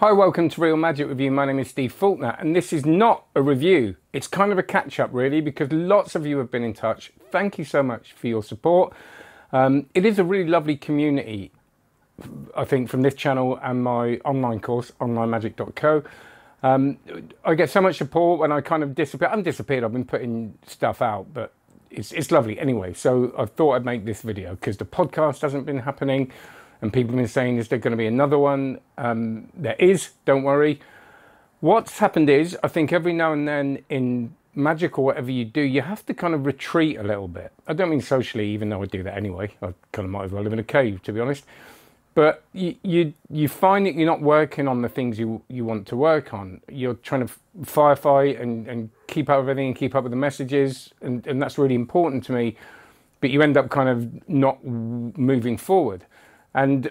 Hi, welcome to Real Magic Review. My name is Steve Faulkner, and this is not a review. It's kind of a catch up, really, because lots of you have been in touch. Thank you so much for your support. Um, it is a really lovely community, I think, from this channel and my online course, onlinemagic.co. Um, I get so much support when I kind of disappear. I'm disappeared, I've been putting stuff out, but it's, it's lovely anyway. So I thought I'd make this video because the podcast hasn't been happening and people have been saying, is there going to be another one? Um, there is, don't worry. What's happened is, I think every now and then in magic or whatever you do, you have to kind of retreat a little bit. I don't mean socially, even though I do that anyway. I kind of might as well live in a cave, to be honest. But you, you, you find that you're not working on the things you, you want to work on. You're trying to firefight and, and keep up with everything and keep up with the messages. And, and that's really important to me. But you end up kind of not moving forward. And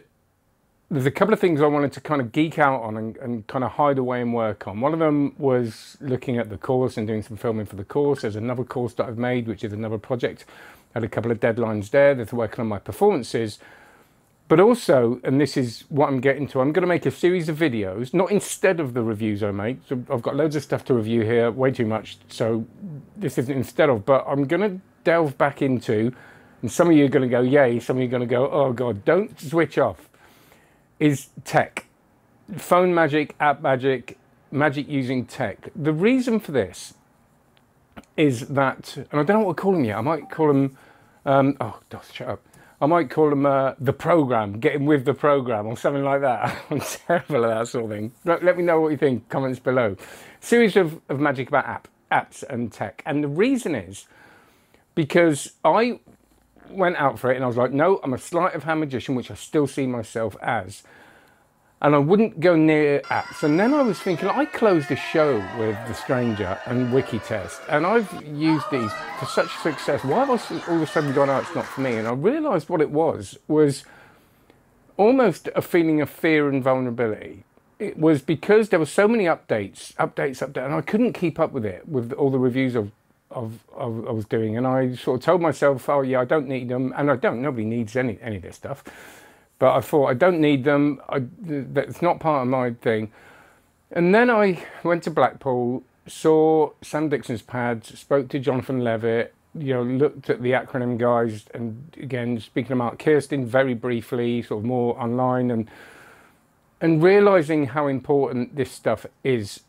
there's a couple of things I wanted to kind of geek out on and, and, kind of hide away and work on. One of them was looking at the course and doing some filming for the course. There's another course that I've made, which is another project. I had a couple of deadlines there. There's working on my performances. But also, and this is what I'm getting to, I'm going to make a series of videos, not instead of the reviews I make. So I've got loads of stuff to review here, way too much. So this isn't instead of, but I'm going to delve back into and some of you are going to go, yay, some of you are going to go, oh God, don't switch off, is tech. Phone magic, app magic, magic using tech. The reason for this is that, and I don't know what call calling yet, I might call them, um, oh, Dos, shut up. I might call them uh, the program, getting with the program, or something like that. I'm terrible at that sort of thing. Let, let me know what you think, comments below. Series of, of magic about app, apps and tech. And the reason is because I went out for it and I was like, no, I'm a sleight of hand magician, which I still see myself as. And I wouldn't go near apps. And then I was thinking, I closed a show with The Stranger and Wikitest, and I've used these for such success. Why have I all of a sudden gone, oh, it's not for me? And I realised what it was, was almost a feeling of fear and vulnerability. It was because there were so many updates, updates, updates, and I couldn't keep up with it, with all the reviews of of, of, I was doing, and I sort of told myself, oh yeah, I don't need them, and I don't. Nobody needs any any of this stuff, but I thought I don't need them. I, that's not part of my thing. And then I went to Blackpool, saw Sam Dixon's pads, spoke to Jonathan Levitt, you know, looked at the acronym guys, and again speaking about Kirsten very briefly, sort of more online, and and realizing how important this stuff is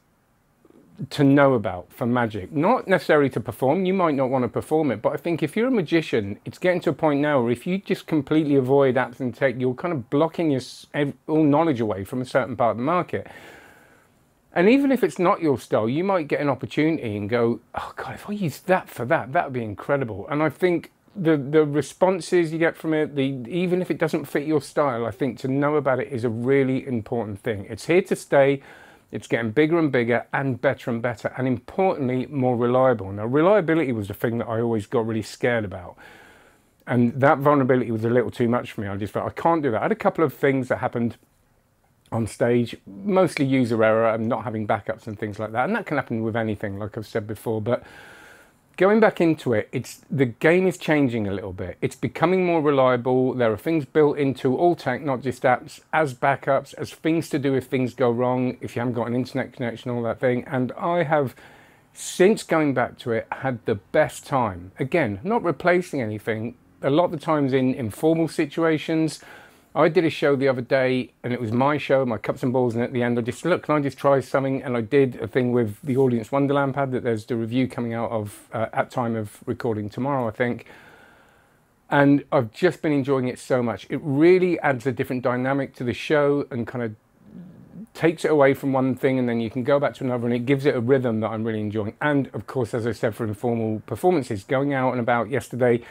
to know about for magic. Not necessarily to perform, you might not want to perform it, but I think if you're a magician, it's getting to a point now where if you just completely avoid apps and tech, you're kind of blocking your all knowledge away from a certain part of the market. And even if it's not your style, you might get an opportunity and go, oh God, if I use that for that, that would be incredible. And I think the the responses you get from it, the even if it doesn't fit your style, I think to know about it is a really important thing. It's here to stay. It's getting bigger and bigger and better and better, and importantly, more reliable. Now, reliability was the thing that I always got really scared about. And that vulnerability was a little too much for me. I just felt I can't do that. I had a couple of things that happened on stage, mostly user error and not having backups and things like that. And that can happen with anything, like I've said before. But going back into it, it's the game is changing a little bit. It's becoming more reliable. There are things built into all tech, not just apps, as backups, as things to do if things go wrong, if you haven't got an internet connection, all that thing. And I have, since going back to it, had the best time. Again, not replacing anything. A lot of the times in informal situations, I did a show the other day and it was my show, my cups and balls, and at the end I just look, can I just try something? And I did a thing with the Audience Wonderland pad that there's the review coming out of uh, at time of recording tomorrow, I think. And I've just been enjoying it so much. It really adds a different dynamic to the show and kind of takes it away from one thing and then you can go back to another and it gives it a rhythm that I'm really enjoying. And of course, as I said, for informal performances, going out and about yesterday,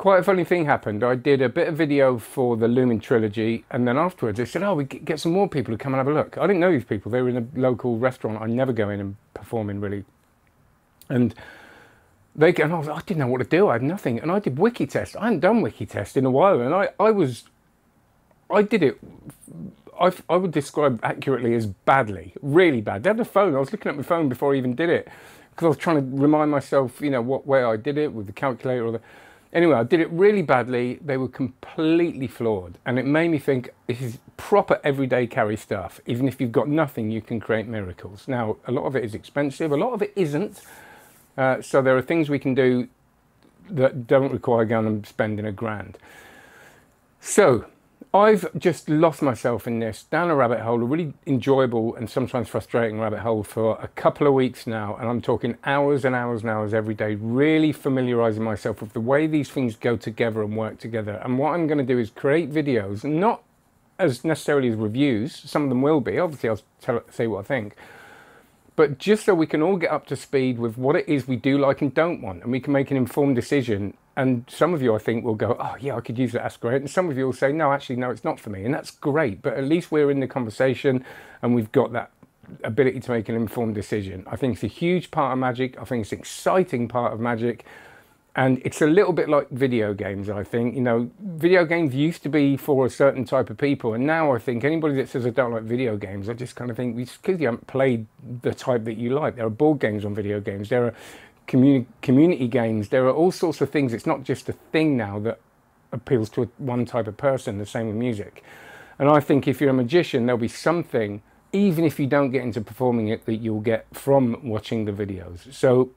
quite a funny thing happened. I did a bit of video for the Lumen trilogy, and then afterwards they said, "Oh, we get some more people to come and have a look." I didn't know these people. They were in a local restaurant. I never go in and perform in really, and they and I, was, I didn't know what to do. I had nothing, and I did wiki test. I hadn't done wiki test in a while, and I I was, I did it. I, I would describe accurately as badly, really bad. They had a phone. I was looking at my phone before I even did it because I was trying to remind myself, you know, what way I did it with the calculator or the Anyway, I did it really badly. They were completely floored. And it made me think this is proper everyday carry stuff. Even if you've got nothing, you can create miracles. Now, a lot of it is expensive, a lot of it isn't. Uh, so there are things we can do that don't require going and spending a grand. So I've just lost myself in this down a rabbit hole, a really enjoyable and sometimes frustrating rabbit hole for a couple of weeks now. And I'm talking hours and hours and hours every day, really familiarizing myself with the way these things go together and work together. And what I'm going to do is create videos, not as necessarily as reviews, some of them will be, obviously, I'll tell, say what I think but just so we can all get up to speed with what it is we do like and don't want, and we can make an informed decision. And some of you, I think, will go, oh, yeah, I could use that, that's great. And some of you will say, no, actually, no, it's not for me. And that's great. But at least we're in the conversation and we've got that ability to make an informed decision. I think it's a huge part of magic. I think it's an exciting part of magic and it's a little bit like video games i think you know video games used to be for a certain type of people and now i think anybody that says i don't like video games i just kind of think because you haven't played the type that you like there are board games on video games there are communi- community games there are all sorts of things it's not just a thing now that appeals to one type of person the same with music and i think if you're a magician there'll be something even if you don't get into performing it that you'll get from watching the videos so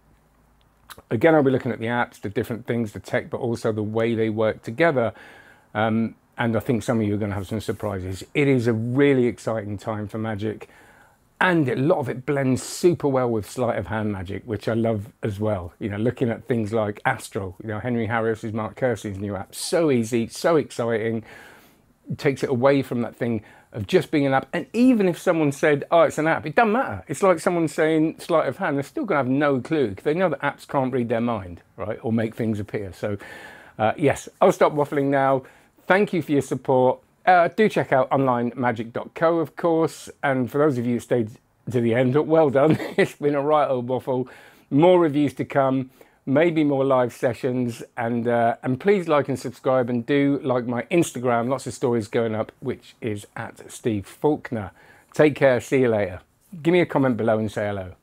Again, I'll be looking at the apps, the different things, the tech, but also the way they work together. Um, and I think some of you are going to have some surprises. It is a really exciting time for magic. And a lot of it blends super well with sleight of hand magic, which I love as well. You know, looking at things like Astral, you know, Henry Harris is Marc Kersey's new app. So easy, so exciting. It takes it away from that thing of just being an app. And even if someone said, oh, it's an app, it doesn't matter. It's like someone saying sleight of hand. They're still going to have no clue because they know that apps can't read their mind, right? Or make things appear. So, uh, yes, I'll stop waffling now. Thank you for your support. Uh, do check out onlinemagic.co, of course. And for those of you who stayed to the end, well done. it's been a right old waffle. More reviews to come maybe more live sessions and uh, and please like and subscribe and do like my instagram lots of stories going up which is at steve faulkner take care see you later give me a comment below and say hello